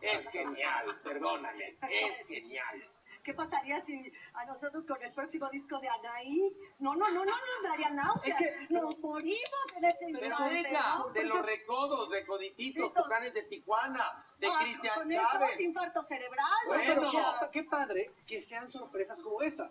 Es genial, perdóname, es genial. ¿Qué pasaría si a nosotros con el próximo disco de Anaí? No, no, no, no nos daría náuseas. Nos morimos en ese Pero deja ¿no? de los recodos, recodititos, Estos- tucanes de Tijuana, de Ah, Cristian con eso es infarto cerebral. Bueno. Pero qué, qué padre que sean sorpresas como esta.